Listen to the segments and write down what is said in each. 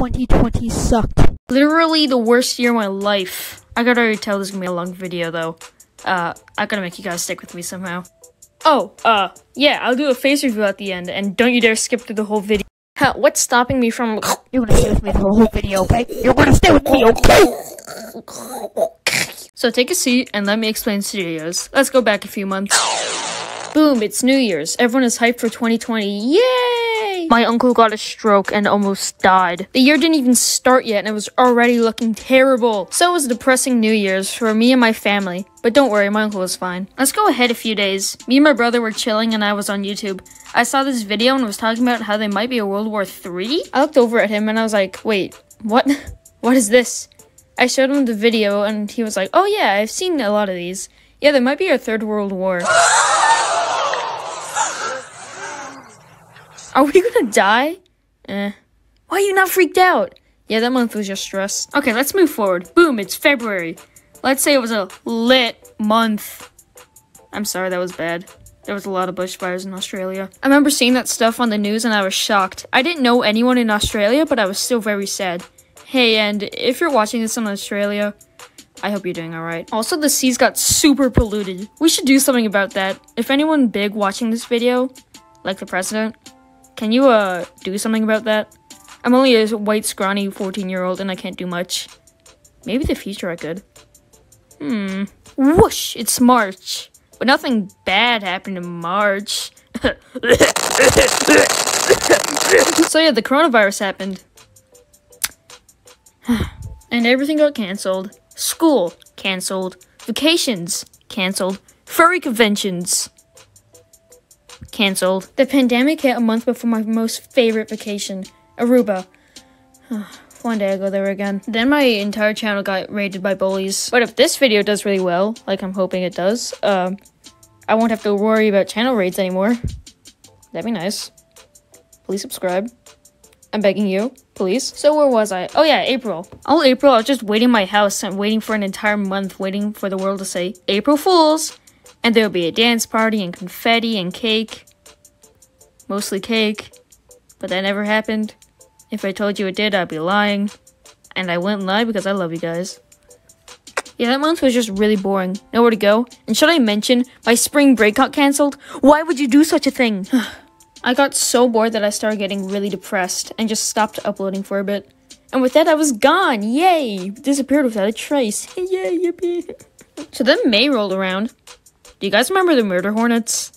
2020 sucked. Literally the worst year of my life. I gotta already tell this is gonna be a long video though. Uh, I gotta make you guys stick with me somehow. Oh, uh, yeah, I'll do a face reveal at the end, and don't you dare skip through the whole video. Huh, what's stopping me from- You're gonna stay with me the whole video, okay? You're gonna stay with me, okay? So take a seat and let me explain studios. Let's go back a few months. Boom, it's New Year's. Everyone is hyped for 2020. Yay! My uncle got a stroke and almost died. The year didn't even start yet and it was already looking terrible. So it was a depressing New Year's for me and my family. But don't worry, my uncle was fine. Let's go ahead a few days. Me and my brother were chilling and I was on YouTube. I saw this video and was talking about how there might be a World War III. I looked over at him and I was like, wait, what? What is this? I showed him the video and he was like, oh yeah, I've seen a lot of these. Yeah, there might be a third world war. Are we gonna die? Eh. Why are you not freaked out? Yeah, that month was just stress. Okay, let's move forward. Boom, it's February. Let's say it was a lit month. I'm sorry, that was bad. There was a lot of bushfires in Australia. I remember seeing that stuff on the news and I was shocked. I didn't know anyone in Australia, but I was still very sad. Hey, and if you're watching this in Australia, I hope you're doing alright. Also, the seas got super polluted. We should do something about that. If anyone big watching this video, like the president, can you, uh, do something about that? I'm only a white, scrawny 14-year-old and I can't do much. Maybe the future I could. Hmm. Whoosh! It's March. But nothing bad happened in March. so yeah, the coronavirus happened. and everything got cancelled. School cancelled. Vacations cancelled. Furry conventions cancelled. The pandemic hit a month before my most favorite vacation, Aruba. One day I'll go there again. Then my entire channel got raided by bullies. But if this video does really well, like I'm hoping it does, um, I won't have to worry about channel raids anymore. That'd be nice. Please subscribe. I'm begging you, please. So where was I? Oh yeah, April. All April, I was just waiting in my house and waiting for an entire month, waiting for the world to say, April Fools! And there'll be a dance party and confetti and cake. Mostly cake. But that never happened. If I told you it did, I'd be lying. And I wouldn't lie because I love you guys. Yeah, that month was just really boring. Nowhere to go. And should I mention, my spring break got cancelled? Why would you do such a thing? I got so bored that I started getting really depressed and just stopped uploading for a bit. And with that, I was gone. Yay! Disappeared without a trace. Yay, yippee. so then May rolled around. Do you guys remember the murder hornets?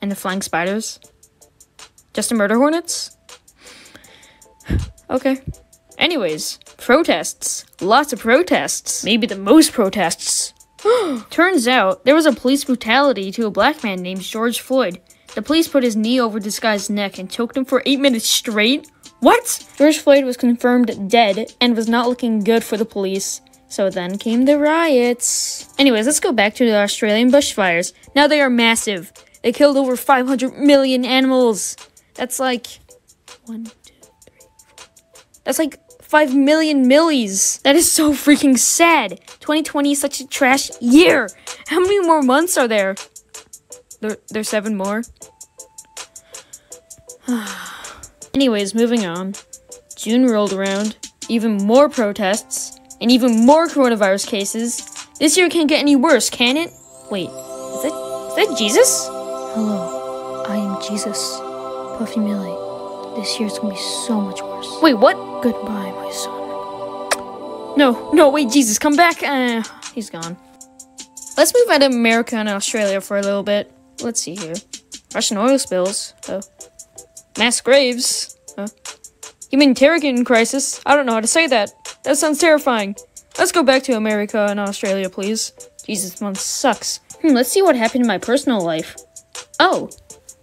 And the flying spiders? Just the murder hornets? okay. Anyways, protests. Lots of protests. Maybe the most protests. Turns out, there was a police brutality to a black man named George Floyd. The police put his knee over this guy's neck and choked him for 8 minutes straight? What? George Floyd was confirmed dead and was not looking good for the police. So then came the riots. Anyways, let's go back to the Australian bushfires. Now they are massive. They killed over 500 million animals. That's like one, two, three, four. That's like 5 million millies. That is so freaking sad. 2020 is such a trash year. How many more months are there? There, there's seven more. Anyways, moving on. June rolled around. Even more protests. And even more coronavirus cases. This year can't get any worse, can it? Wait, is that, is that Jesus? Hello, I am Jesus. Puffy Millie. This year's gonna be so much worse. Wait, what? Goodbye, my son. No, no, wait, Jesus, come back. Uh, he's gone. Let's move out of America and Australia for a little bit. Let's see here. Russian oil spills. Oh. Mass graves. Oh. Humanitarian crisis. I don't know how to say that. That sounds terrifying. Let's go back to America and Australia, please. Jesus, this month sucks. Hmm, let's see what happened in my personal life. Oh,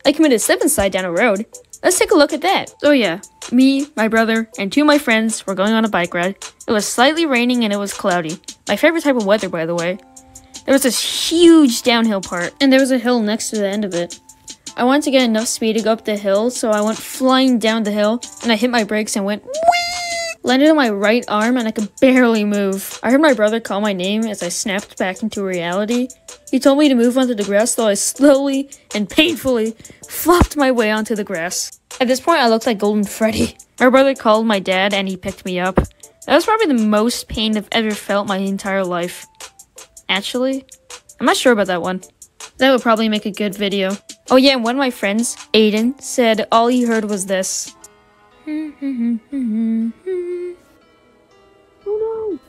I committed suicide down a road. Let's take a look at that. Oh yeah, me, my brother, and two of my friends were going on a bike ride. It was slightly raining and it was cloudy. My favorite type of weather, by the way. There was this huge downhill part, and there was a hill next to the end of it. I wanted to get enough speed to go up the hill, so I went flying down the hill, and I hit my brakes and went whee! Landed on my right arm, and I could barely move. I heard my brother call my name as I snapped back into reality. He told me to move onto the grass, so I slowly and painfully flopped my way onto the grass. At this point, I looked like Golden Freddy. My brother called my dad and he picked me up. That was probably the most pain I've ever felt my entire life. Actually, I'm not sure about that one. That would probably make a good video. Oh yeah, and one of my friends, Aiden, said all he heard was this. Oh no.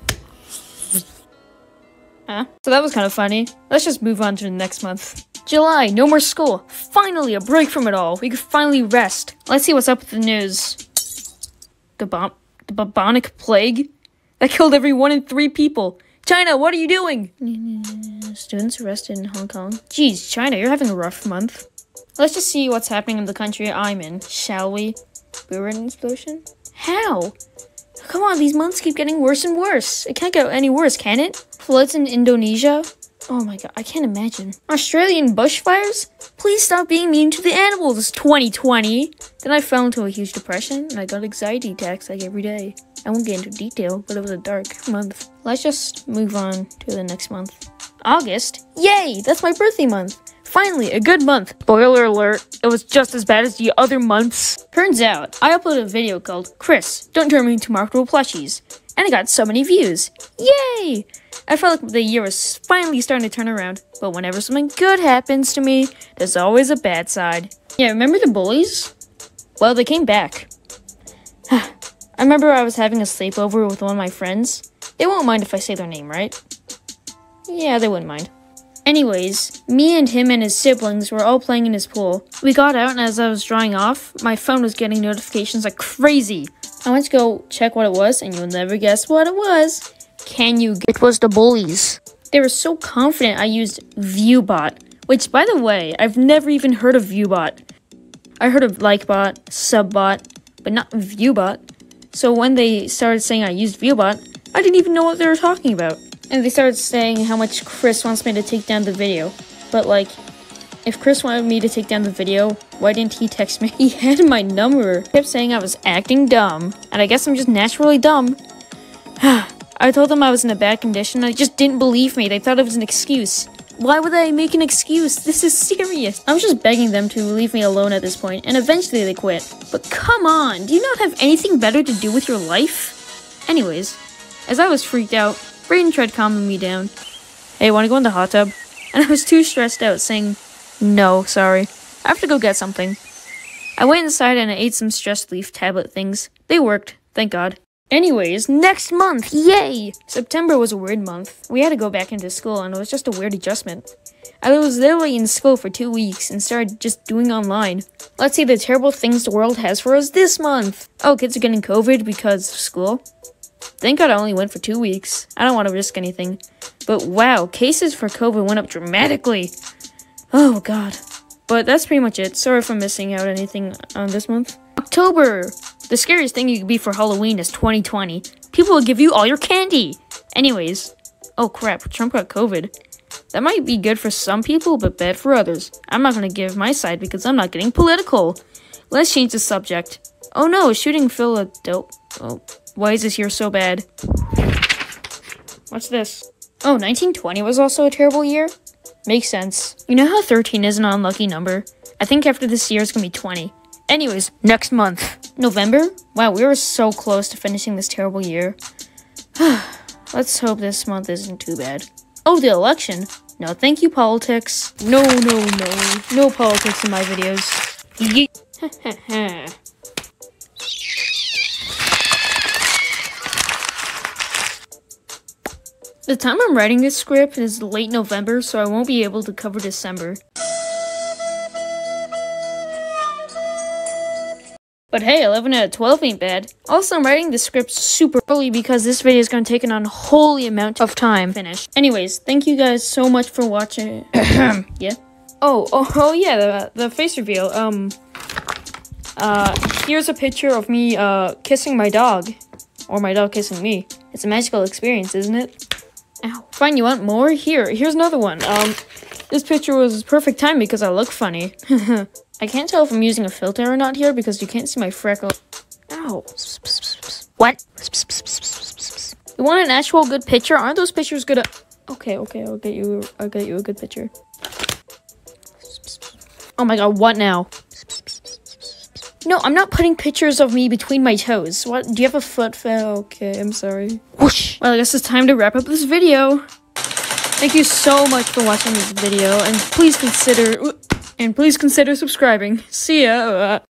Huh? So that was kind of funny. Let's just move on to the next month. July, no more school. Finally, a break from it all. We could finally rest. Let's see what's up with the news. The bomb, the bubonic plague that killed every one in three people. China, what are you doing? Students arrested in Hong Kong. Geez, China, you're having a rough month. Let's just see what's happening in the country I'm in, shall we? Beirut explosion? How? Come on, these months keep getting worse and worse. It can't get any worse, can it? Floods in Indonesia? Oh my god, I can't imagine. Australian bushfires? Please stop being mean to the animals, 2020. Then I fell into a huge depression and I got anxiety attacks like every day. I won't get into detail, but it was a dark month. Let's just move on to the next month. August? Yay! That's my birthday month! Finally, a good month. Spoiler alert, it was just as bad as the other months. Turns out, I uploaded a video called Chris, Don't Turn Me Into Marketable Plushies, and it got so many views. Yay! I felt like the year was finally starting to turn around, but whenever something good happens to me, there's always a bad side. Yeah, remember the bullies? Well, they came back. I remember I was having a sleepover with one of my friends. They won't mind if I say their name, right? Yeah, they wouldn't mind. Anyways, me and him and his siblings were all playing in his pool. We got out, and as I was drying off, my phone was getting notifications like crazy. I went to go check what it was, and you'll never guess what it was. Can you It was the bullies. They were so confident I used Viewbot, which, by the way, I've never even heard of Viewbot. I heard of Likebot, Subbot, but not Viewbot. So when they started saying I used Viewbot, I didn't even know what they were talking about. And they started saying how much Chris wants me to take down the video. But like, if Chris wanted me to take down the video, why didn't he text me? He had my number. He kept saying I was acting dumb. And I guess I'm just naturally dumb. I told them I was in a bad condition. They just didn't believe me. They thought it was an excuse. Why would I make an excuse? This is serious. I was just begging them to leave me alone at this point, and eventually they quit. But come on, do you not have anything better to do with your life? Anyways, as I was freaked out, Brayden tried calming me down. Hey, wanna go in the hot tub? And I was too stressed out, saying, No, sorry. I have to go get something. I went inside and I ate some stress leaf tablet things. They worked, thank God. Anyways, next month, yay! September was a weird month. We had to go back into school and it was just a weird adjustment. I was literally in school for two weeks and started just doing online. Let's see the terrible things the world has for us this month. Oh, kids are getting COVID because of school. Thank God I only went for two weeks. I don't want to risk anything. But wow, cases for COVID went up dramatically. Oh God. But that's pretty much it. Sorry for missing out anything on this month. October! The scariest thing you could be for Halloween is 2020. People will give you all your candy! Anyways. Oh crap, Trump got COVID. That might be good for some people, but bad for others. I'm not gonna give my side because I'm not getting political. Let's change the subject. Oh no, shooting Philadelphia. Oh, why is this year so bad? What's this? Oh, 1920 was also a terrible year? Makes sense. You know how 13 is an unlucky number? I think after this year it's gonna be 20. Anyways, next month. November? Wow, we were so close to finishing this terrible year. Let's hope this month isn't too bad. Oh, the election. No, thank you, politics. No, no, no. No politics in my videos. The time I'm writing this script is late November, so I won't be able to cover December. But hey, 11 out of 12 ain't bad. Also, I'm writing the script super early because this video is going to take an unholy amount of time finish. Anyways, thank you guys so much for watching. yeah? Oh, oh, oh yeah, the, the face reveal. Um, uh, here's a picture of me, uh, kissing my dog. Or my dog kissing me. It's a magical experience, isn't it? Ow. Fine, you want more? Here, here's another one. Um, this picture was perfect time because I look funny. I can't tell if I'm using a filter or not here because you can't see my freckle. Ow. What? You want an actual good picture? Aren't those pictures good? Okay, okay, I'll get you. I'll get you a good picture. Oh my god, what now? No, I'm not putting pictures of me between my toes. What? Do you have a foot fail? Okay, I'm sorry. Whoosh. Well, I guess it's time to wrap up this video. Thank you so much for watching this video, and please consider and please consider subscribing. See ya.